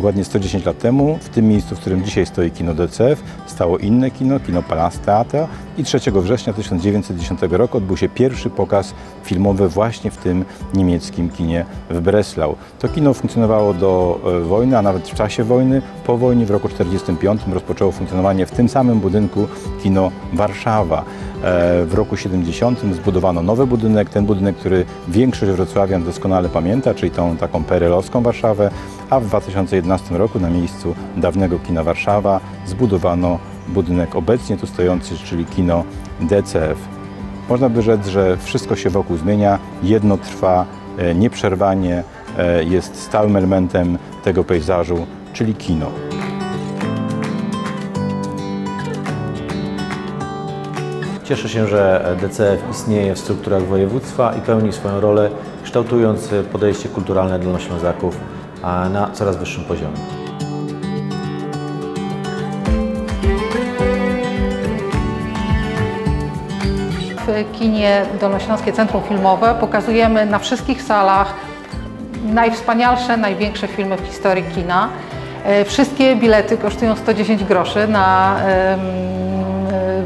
Dokładnie 110 lat temu, w tym miejscu, w którym dzisiaj stoi kino DCF, stało inne kino, kino Palast Theater i 3 września 1910 roku odbył się pierwszy pokaz filmowy właśnie w tym niemieckim kinie w Breslau. To kino funkcjonowało do e, wojny, a nawet w czasie wojny. Po wojnie w roku 1945 rozpoczęło funkcjonowanie w tym samym budynku kino Warszawa. E, w roku 70 zbudowano nowy budynek, ten budynek, który większość wrocławian doskonale pamięta, czyli tą taką perelowską Warszawę, a w 2011 roku na miejscu dawnego kina Warszawa zbudowano budynek obecnie tu stojący, czyli kino DCF. Można by rzec, że wszystko się wokół zmienia, jedno trwa e, nieprzerwanie, e, jest stałym elementem tego pejzażu, czyli kino. Cieszę się, że DCF istnieje w strukturach województwa i pełni swoją rolę, kształtując podejście kulturalne dla Ślązaków na coraz wyższym poziomie. W kinie Dolnośląskie Centrum Filmowe pokazujemy na wszystkich salach najwspanialsze, największe filmy w historii kina. E, wszystkie bilety kosztują 110 groszy na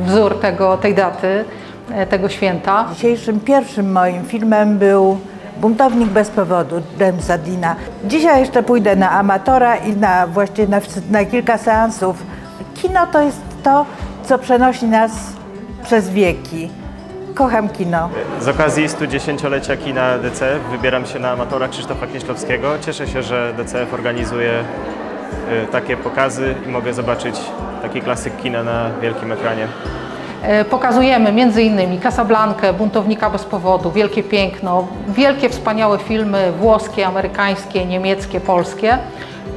wzór tego, tej daty, e, tego święta. Dzisiejszym pierwszym moim filmem był Buntownik bez powodu Jamesa Dina. Dzisiaj jeszcze pójdę na amatora i na właściwie na, na kilka seansów. Kino to jest to, co przenosi nas przez wieki. Kocham kino. Z okazji 110-lecia kina DCF wybieram się na amatora Krzysztofa Kieślowskiego. Cieszę się, że DCF organizuje takie pokazy i mogę zobaczyć taki klasyk kina na wielkim ekranie. E, pokazujemy innymi Casablankę, Buntownika bez powodu, Wielkie Piękno, wielkie wspaniałe filmy włoskie, amerykańskie, niemieckie, polskie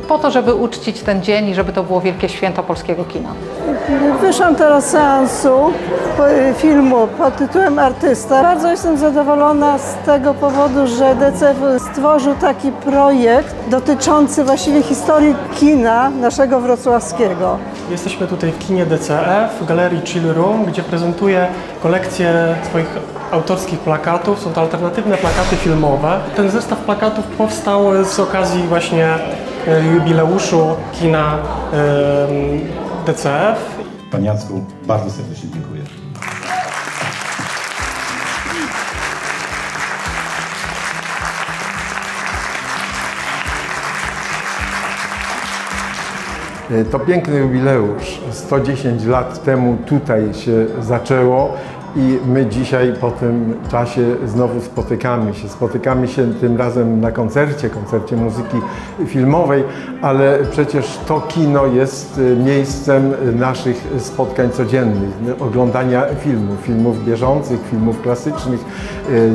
po to, żeby uczcić ten dzień i żeby to było wielkie święto polskiego kina. Wyszłam teraz z seansu filmu pod tytułem Artysta. Bardzo jestem zadowolona z tego powodu, że DCF stworzył taki projekt dotyczący właściwie historii kina naszego wrocławskiego. Jesteśmy tutaj w kinie DCF, w galerii Chill Room, gdzie prezentuję kolekcję swoich autorskich plakatów. Są to alternatywne plakaty filmowe. Ten zestaw plakatów powstał z okazji właśnie jubileuszu kina DCF. Panie Jacku, bardzo serdecznie dziękuję. E, to piękny jubileusz. 110 lat temu tutaj się zaczęło i my dzisiaj po tym czasie znowu spotykamy się. Spotykamy się tym razem na koncercie, koncercie muzyki filmowej, ale przecież to kino jest y, miejscem naszych spotkań codziennych, oglądania filmów, filmów bieżących, filmów klasycznych, y,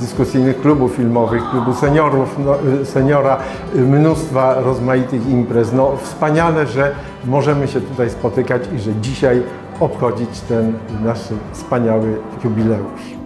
dyskusyjnych klubów filmowych, klubu seniorów, no, y, seniora, mnóstwa rozmaitych imprez. No, wspaniale, że możemy się tutaj spotykać i że dzisiaj obchodzić ten nasz wspaniały jubileusz.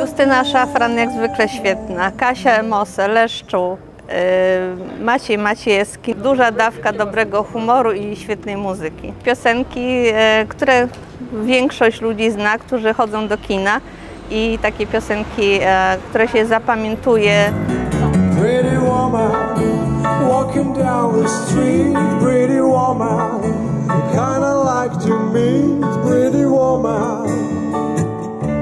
Justyna Szafran jak zwykle świetna, Kasia Emose, Leszczu, yy, Maciej Maciejewski. Duża dawka dobrego humoru i świetnej muzyki. Piosenki, yy, które większość ludzi zna, którzy chodzą do kina i takie piosenki, yy, które się zapamiętuje. Pretty woman, walking down the street, pretty woman, kinda like to meet pretty woman.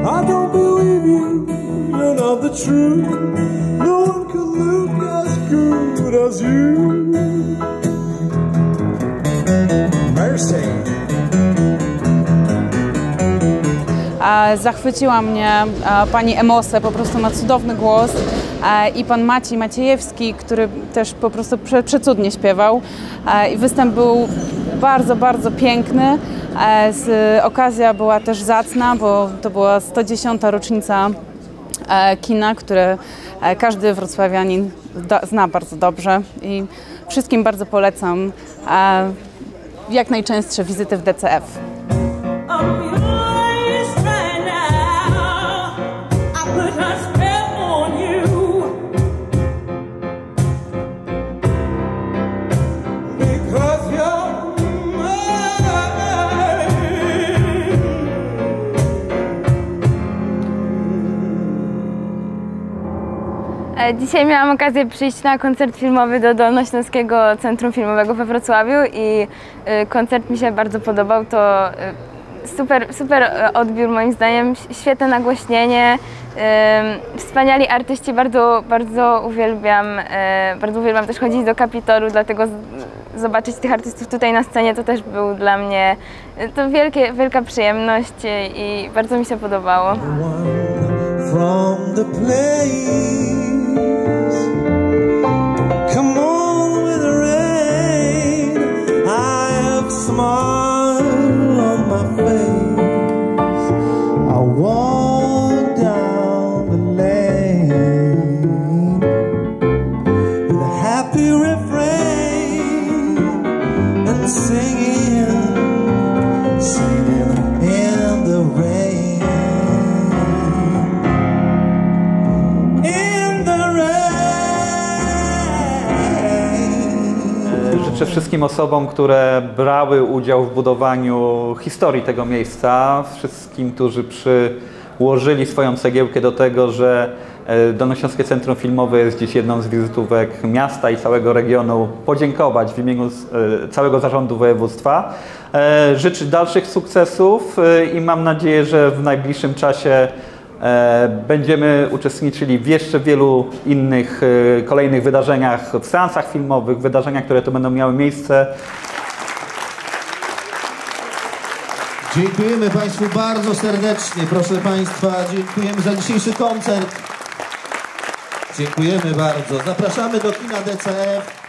I don't believe you, you're not the truth. No one could look as good as you. Mercy. Zachwyciła mnie e, pani Emose, po prostu ma cudowny głos e, i pan Maciej Maciejewski, który też po prostu prze, przecudnie śpiewał. E, I występ był bardzo, bardzo piękny. Okazja była też zacna, bo to była 110. rocznica kina, które każdy wrocławianin zna bardzo dobrze i wszystkim bardzo polecam jak najczęstsze wizyty w DCF. Dzisiaj miałam okazję przyjść na koncert filmowy do Dolnośląskiego Centrum Filmowego we Wrocławiu i y, koncert mi się bardzo podobał. To y, super, super e, odbiór moim zdaniem, świetne nagłośnienie, wspaniali artyści, bardzo, bardzo uwielbiam, e, bardzo uwielbiam też chodzić do Kapitoru, dlatego zobaczyć tych artystów tutaj na scenie to też był dla mnie y, to wielkie, wielka przyjemność i bardzo mi się podobało. Wszystkim osobom, które brały udział w budowaniu historii tego miejsca, wszystkim, którzy przyłożyli swoją cegiełkę do tego, że e, Dolnośląskie Centrum Filmowe jest dziś jedną z wizytówek miasta i całego regionu, podziękować w imieniu e, całego zarządu województwa, e, życzyć dalszych sukcesów i mam nadzieję, że w najbliższym czasie Będziemy uczestniczyli w jeszcze wielu innych e, kolejnych wydarzeniach, w seansach filmowych, wydarzeniach, które tu będą miały miejsce. Dziękujemy Państwu bardzo serdecznie. Proszę Państwa, dziękujemy za dzisiejszy koncert. Dziękujemy bardzo. Zapraszamy do kina DCF.